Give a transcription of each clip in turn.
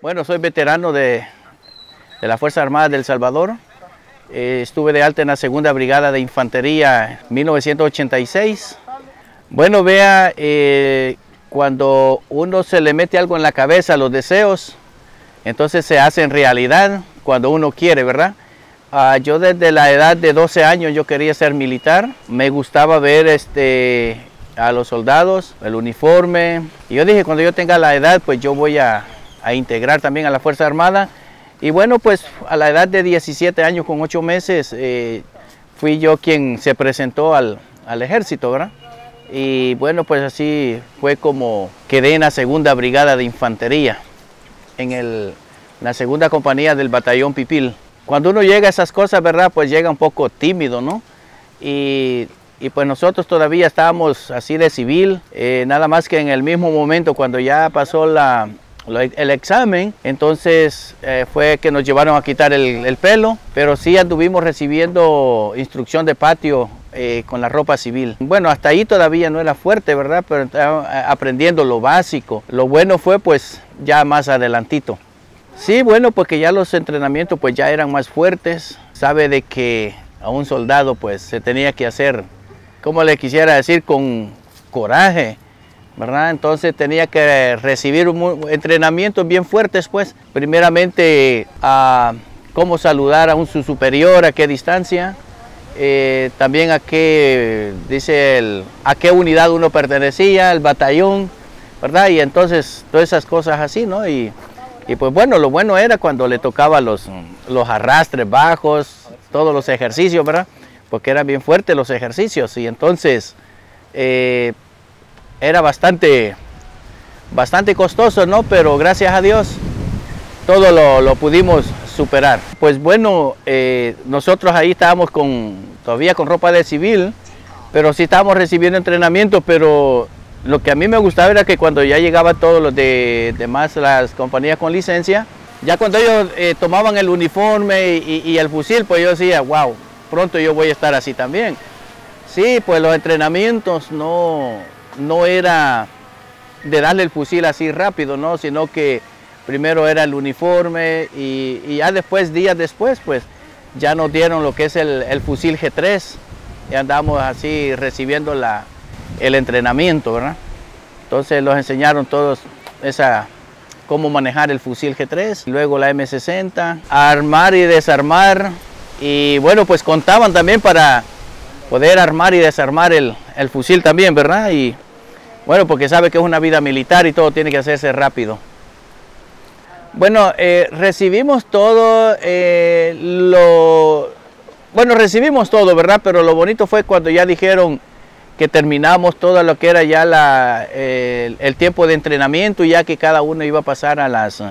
Bueno, soy veterano de, de la Fuerza Armada del Salvador. Eh, estuve de alta en la Segunda Brigada de Infantería en 1986. Bueno, vea, eh, cuando uno se le mete algo en la cabeza, los deseos, entonces se hacen realidad cuando uno quiere, ¿verdad? Ah, yo desde la edad de 12 años yo quería ser militar. Me gustaba ver este, a los soldados, el uniforme. Y yo dije, cuando yo tenga la edad, pues yo voy a, a integrar también a la Fuerza Armada. Y bueno, pues a la edad de 17 años con 8 meses eh, fui yo quien se presentó al, al, ejército, ¿verdad? Y bueno, pues así fue como quedé en la segunda brigada de infantería, en el, la segunda compañía del batallón Pipil. Cuando uno llega a esas cosas, ¿verdad? Pues llega un poco tímido, ¿no? Y, y pues nosotros todavía estábamos así de civil, eh, nada más que en el mismo momento cuando ya pasó la, el examen, entonces eh, fue que nos llevaron a quitar el, el, pelo, pero sí anduvimos recibiendo instrucción de patio eh, con la ropa civil. Bueno, hasta ahí todavía no era fuerte, ¿verdad? Pero estaba aprendiendo lo básico. Lo bueno fue pues ya más adelantito. Sí, bueno, porque ya los entrenamientos pues ya eran más fuertes. Sabe de que a un soldado pues se tenía que hacer, como le quisiera decir, con coraje, ¿verdad? Entonces tenía que recibir un, entrenamientos bien fuertes, pues, primeramente a cómo saludar a un su superior, a qué distancia, eh, también a qué, dice, el, a qué unidad uno pertenecía, el batallón, ¿verdad? Y entonces todas esas cosas así, ¿no? Y, pues bueno, lo bueno era cuando le tocaba los, los arrastres bajos, todos los ejercicios, ¿verdad? Porque eran bien fuertes los ejercicios y entonces... Eh, era bastante, bastante costoso, ¿no? Pero gracias a Dios todo lo, lo pudimos superar. Pues bueno, eh, nosotros ahí estábamos con, todavía con ropa de civil, pero sí estábamos recibiendo entrenamiento, pero lo que a mí me gustaba era que cuando ya llegaban todos los de, de más las compañías con licencia, ya cuando ellos eh, tomaban el uniforme y, el fusil, pues yo decía, wow, pronto yo voy a estar así también. Sí, pues los entrenamientos no, no era de darle el fusil así rápido, ¿no? sino que primero era el uniforme y, ya después, días después, pues ya nos dieron lo que es el, el fusil G3 y andamos así recibiendo la, el entrenamiento, ¿verdad? Entonces los enseñaron todos esa, cómo manejar el fusil G3, luego la M60, armar y desarmar y bueno, pues contaban también para poder armar y desarmar el, el fusil también, ¿verdad? Y bueno, porque sabe que es una vida militar y todo tiene que hacerse rápido. Bueno, eh, recibimos todo eh, lo... Bueno, recibimos todo, ¿verdad? Pero lo bonito fue cuando ya dijeron que terminamos todo lo que era ya la, el, el, tiempo de entrenamiento, ya que cada uno iba a pasar a, las,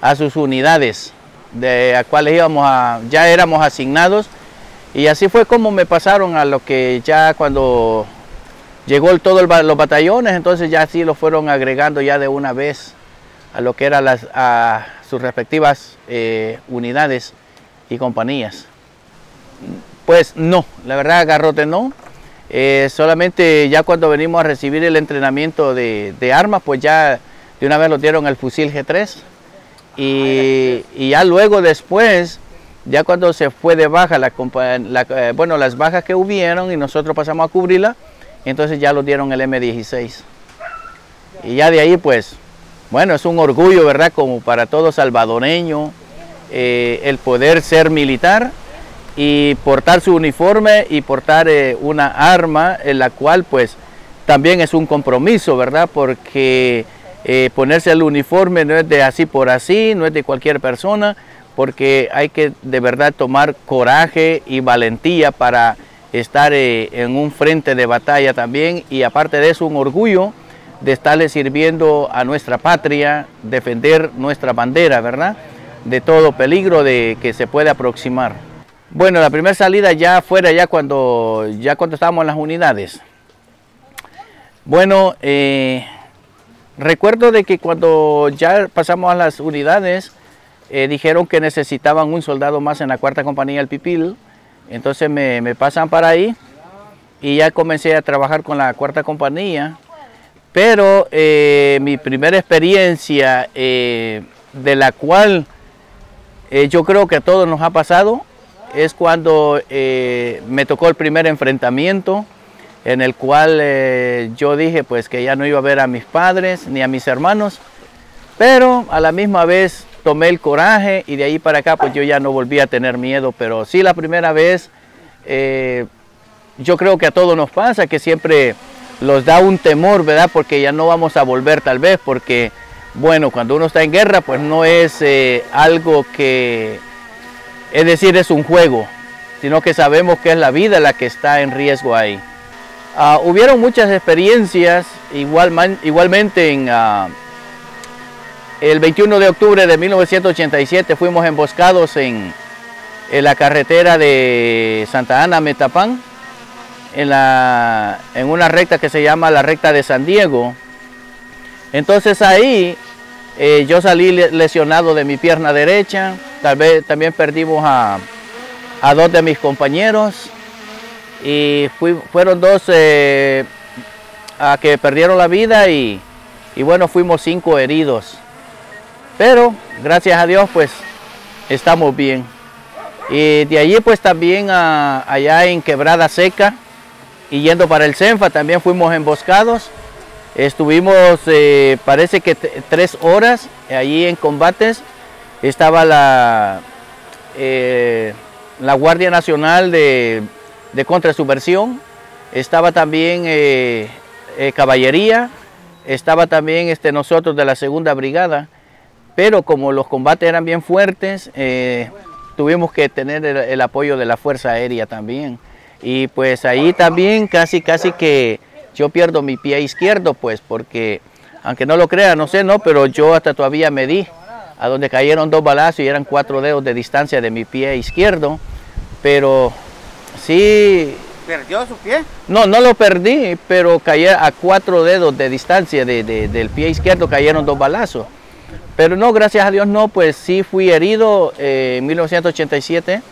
a sus unidades, de a cuales íbamos a, ya éramos asignados. Y así fue como me pasaron a lo que ya cuando llegó el, todo el, los batallones, entonces ya sí lo fueron agregando ya de una vez a lo que eran las, a sus respectivas eh, unidades y compañías. Pues no, la verdad Garrote no. Eh, solamente ya cuando venimos a recibir el entrenamiento de, de, armas, pues ya de una vez nos dieron el fusil G3. Y, y ya luego después, ya cuando se fue de baja, la, eh, bueno, las bajas que hubieron y nosotros pasamos a cubrirla, entonces ya lo dieron el M16. Y ya de ahí pues, bueno, es un orgullo, ¿verdad? Como para todo salvadoreño, eh, el poder ser militar y portar su uniforme y portar eh, una arma en la cual pues también es un compromiso, ¿verdad? Porque eh, ponerse el uniforme no es de así por así, no es de cualquier persona, porque hay que de verdad tomar coraje y valentía para estar eh, en un frente de batalla también y aparte de eso un orgullo de estarle sirviendo a nuestra patria, defender nuestra bandera, ¿verdad? De todo peligro de que se puede aproximar. Bueno, la primera salida ya fuera ya cuando, ya cuando estábamos en las unidades. Bueno, eh, recuerdo de que cuando ya pasamos a las unidades, eh, dijeron que necesitaban un soldado más en la cuarta compañía del Pipil, entonces me, pasan para ahí y ya comencé a trabajar con la cuarta compañía. Pero eh, mi primera experiencia eh, de la cual eh, yo creo que a todos nos ha pasado, es cuando me tocó el primer enfrentamiento en el cual yo dije pues que ya no iba a ver a mis padres ni a mis hermanos, pero a la misma vez tomé el coraje y de ahí para acá pues yo ya no volví a tener miedo, pero sí la primera vez yo creo que a todos nos pasa que siempre los da un temor, ¿verdad? Porque ya no vamos a volver tal vez, porque bueno, cuando uno está en guerra pues no es algo que es decir, es un juego, sino que sabemos que es la vida la que está en riesgo ahí. Uh, hubieron muchas experiencias, igual, igualmente en uh, el 21 de octubre de 1987 fuimos emboscados en, la carretera de Santa Ana, Metapán, en, la, en una recta que se llama la recta de San Diego. Entonces ahí eh, yo salí lesionado de mi pierna derecha, tal vez también perdimos a, dos de mis compañeros y fueron dos eh, a que perdieron la vida y, bueno, fuimos cinco heridos. Pero gracias a Dios pues estamos bien. Y de allí pues también allá en Quebrada Seca y yendo para el Senfa también fuimos emboscados Estuvimos, eh, parece que tres horas allí en combates. Estaba la, eh, la Guardia Nacional de, de Contrasubversión, estaba también eh, Caballería, estaba también este, nosotros de la Segunda Brigada, pero como los combates eran bien fuertes, tuvimos que tener el, el apoyo de la Fuerza Aérea también. Y pues ahí también casi, casi que yo pierdo mi pie izquierdo, pues, porque, aunque no lo crea, no sé, no, pero yo hasta todavía me di a donde cayeron dos balazos y eran cuatro dedos de distancia de mi pie izquierdo, pero sí... ¿Perdió su pie? No, no lo perdí, pero caí a cuatro dedos de distancia del pie izquierdo, cayeron dos balazos. Pero no, gracias a Dios no, pues sí fui herido eh, en 1987,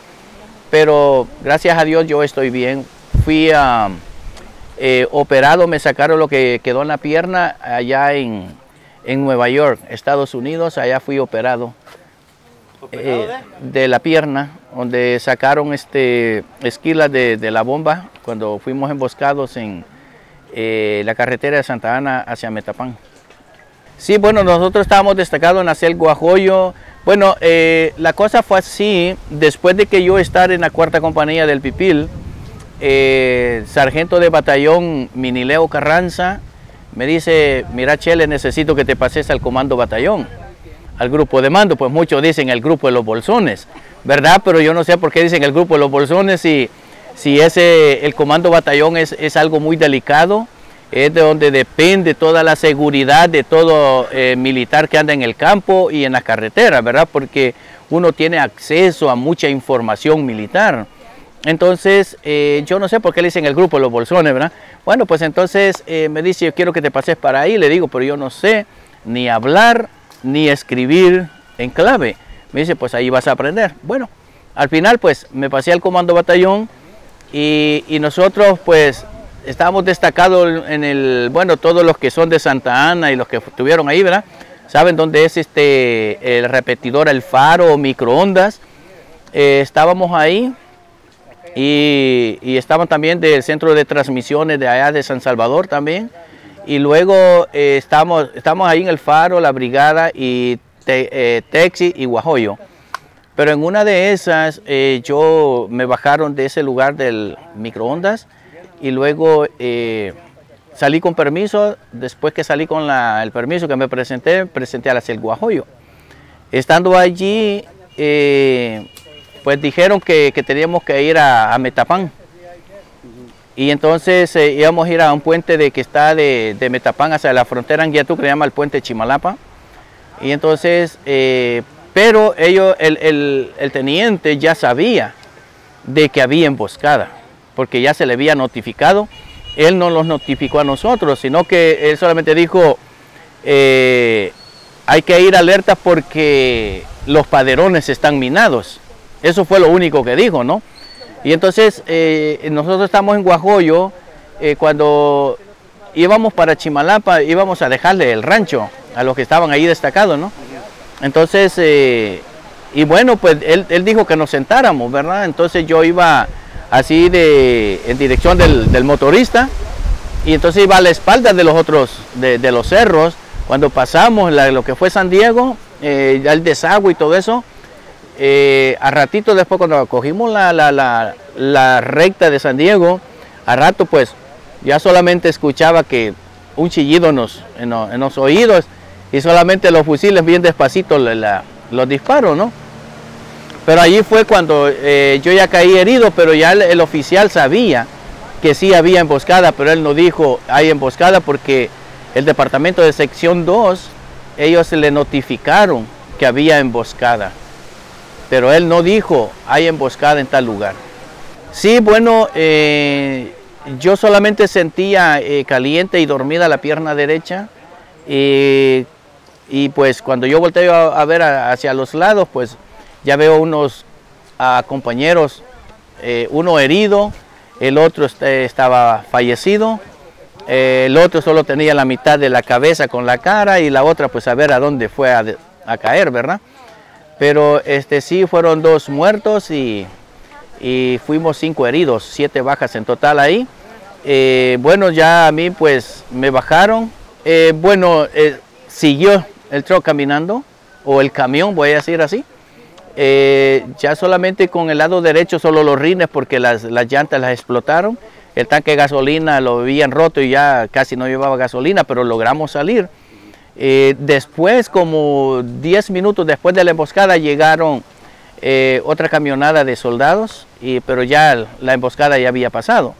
pero gracias a Dios yo estoy bien. Fui a... Eh, operado, me sacaron lo que quedó en la pierna allá en, Nueva York, Estados Unidos, allá fui operado. Eh, de? la pierna, donde sacaron este, esquilas de, la bomba cuando fuimos emboscados en eh, la carretera de Santa Ana hacia Metapán. Sí, bueno, nosotros estábamos destacados en hacer Guajoyo. Bueno, la cosa fue así, después de que yo estar en la cuarta compañía del Pipil, eh, sargento de batallón Minileo Carranza me dice, mira Chele, necesito que te pases al comando batallón, al grupo de mando, pues muchos dicen el grupo de los bolsones, ¿verdad? Pero yo no sé por qué dicen el grupo de los bolsones si, si ese, el comando batallón es, es algo muy delicado, es de donde depende toda la seguridad de todo eh, militar que anda en el campo y en las carreteras, ¿verdad? Porque uno tiene acceso a mucha información militar. Entonces, eh, yo no sé por qué le dicen el grupo los bolsones, ¿verdad? Bueno, pues entonces eh, me dice, yo quiero que te pases para ahí. Le digo, pero yo no sé ni hablar ni escribir en clave. Me dice, pues ahí vas a aprender. Bueno, al final pues me pasé al comando batallón y, nosotros pues estábamos destacados en el, bueno, todos los que son de Santa Ana y los que estuvieron ahí, ¿verdad? Saben dónde es este, el repetidor, el faro, microondas. Eh, estábamos ahí y, estaban también del centro de transmisiones de allá de San Salvador también. Y luego eh, estamos, estamos ahí en el Faro, la Brigada y te, eh, y Guajoyo. Pero en una de esas yo me bajaron de ese lugar del microondas y luego eh, salí con permiso. Después que salí con el permiso que me presenté, presenté a la el Guajoyo. Estando allí, pues dijeron que, teníamos que ir a, Metapán. Y entonces eh, íbamos a ir a un puente de, que está de, Metapán hacia la frontera en Guiatú, que se llama el puente Chimalapa. Y entonces, eh, pero ellos, el, teniente ya sabía de que había emboscada, porque ya se le había notificado. Él no los notificó a nosotros, sino que él solamente dijo, eh, hay que ir alerta porque los paderones están minados. Eso fue lo único que dijo, ¿no? Y entonces eh, nosotros estamos en Guajoyo, eh, cuando íbamos para Chimalapa, íbamos a dejarle el rancho a los que estaban ahí destacados, ¿no? Entonces, y bueno, pues él, él, dijo que nos sentáramos, ¿verdad? Entonces yo iba así de, en dirección del, del motorista y entonces iba a la espalda de los otros, de, de los cerros. Cuando pasamos la, lo que fue San Diego, eh, el desagüe y todo eso, eh, a ratito después cuando cogimos la, la, la, recta de San Diego, a rato pues ya solamente escuchaba que un chillido en los, en los, en los oídos y solamente los fusiles bien despacito los disparos, ¿no? Pero allí fue cuando eh, yo ya caí herido, pero ya el, oficial sabía que sí había emboscada, pero él no dijo hay emboscada porque el departamento de sección 2, ellos le notificaron que había emboscada, pero él no dijo hay emboscada en tal lugar. Sí, bueno, eh, yo solamente sentía eh, caliente y dormida la pierna derecha y, y pues cuando yo volteo a, ver hacia los lados, pues ya veo unos compañeros, eh, uno herido, el otro este, estaba fallecido, eh, el otro solo tenía la mitad de la cabeza con la cara y la otra pues a ver a dónde fue a, caer, ¿verdad? Pero este sí fueron dos muertos y, fuimos cinco heridos, siete bajas en total ahí. Eh, bueno, ya a mí pues me bajaron. Bueno, siguió el truck caminando, o el camión, voy a decir así. Eh, ya solamente con el lado derecho, solo los rines, porque las, las, llantas las explotaron. El tanque de gasolina lo habían roto y ya casi no llevaba gasolina, pero logramos salir. después, como 10 minutos después de la emboscada, llegaron eh, otra camionada de soldados, y, pero ya la emboscada ya había pasado.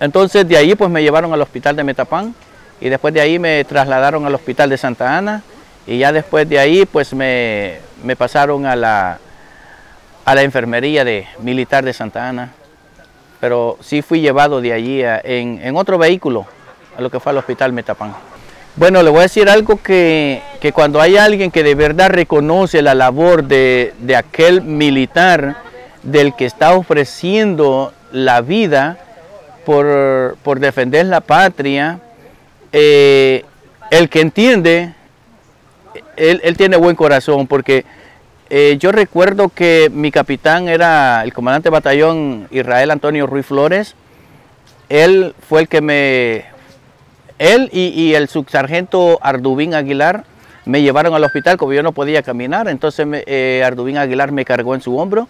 Entonces de ahí pues me llevaron al hospital de Metapán y después de ahí me trasladaron al hospital de Santa Ana y ya después de ahí pues me, me pasaron a la, a la enfermería de militar de Santa Ana. Pero sí fui llevado de allí a, en, en otro vehículo a lo que fue al hospital Metapán. Bueno, le voy a decir algo que, que, cuando hay alguien que de verdad reconoce la labor de, de, aquel militar del que está ofreciendo la vida por, por defender la patria, eh, el que entiende, él, tiene buen corazón, porque eh, yo recuerdo que mi capitán era el comandante de batallón Israel Antonio Ruiz Flores, él fue el que me él y, el subsargento Ardubín Aguilar me llevaron al hospital como yo no podía caminar, entonces me, eh, Ardubín Aguilar me cargó en su hombro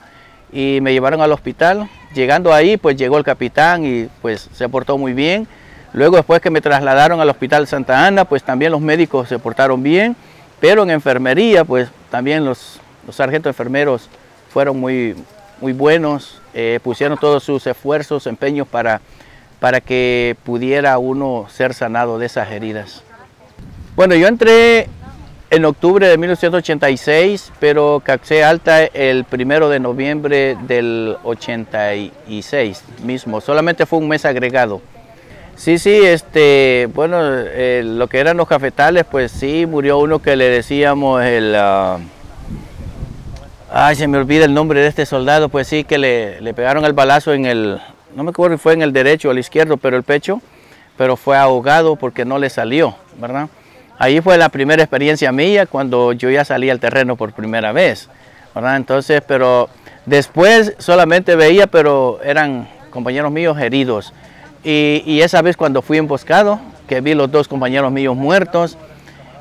y me llevaron al hospital. Llegando ahí, pues llegó el capitán y pues se portó muy bien. Luego después que me trasladaron al hospital Santa Ana, pues también los médicos se portaron bien, pero en enfermería, pues también los, los sargentos enfermeros fueron muy, muy buenos, eh, pusieron todos sus esfuerzos, empeños para para que pudiera uno ser sanado de esas heridas. Bueno, yo entré en octubre de 1986, pero caxé alta el primero de noviembre del 86 mismo. Solamente fue un mes agregado. Sí, sí, este, bueno, eh, lo que eran los cafetales, pues sí, murió uno que le decíamos el... Uh, ay, se me olvida el nombre de este soldado, pues sí, que le, le pegaron el balazo en el, no me acuerdo si fue en el derecho o el izquierdo, pero el pecho, pero fue ahogado porque no le salió, ¿verdad? Ahí fue la primera experiencia mía cuando yo ya salí al terreno por primera vez, ¿verdad? Entonces, pero después solamente veía, pero eran compañeros míos heridos. Y, esa vez cuando fui emboscado, que vi los dos compañeros míos muertos,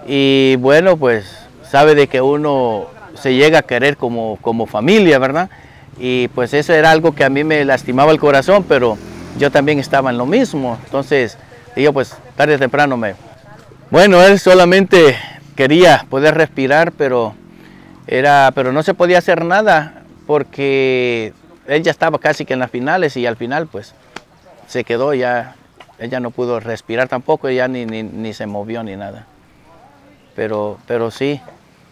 y bueno, pues sabe de que uno se llega a querer como, como familia, ¿verdad? y pues eso era algo que a mí me lastimaba el corazón, pero yo también estaba en lo mismo. Entonces, digo, pues tarde o temprano me... Bueno, él solamente quería poder respirar, pero, era, pero no se podía hacer nada porque él ya estaba casi que en las finales y al final pues se quedó ya, ella no pudo respirar tampoco, ya ni, ni, ni se movió ni nada. Pero, pero sí,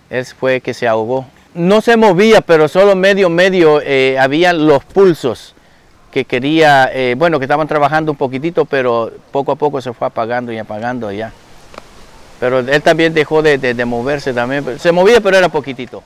él fue que se ahogó no se movía, pero solo medio, medio eh, habían los pulsos que quería, eh, bueno, que estaban trabajando un poquitito, pero poco a poco se fue apagando y apagando ya. Pero él también dejó de, de, de moverse también, se movía, pero era poquitito.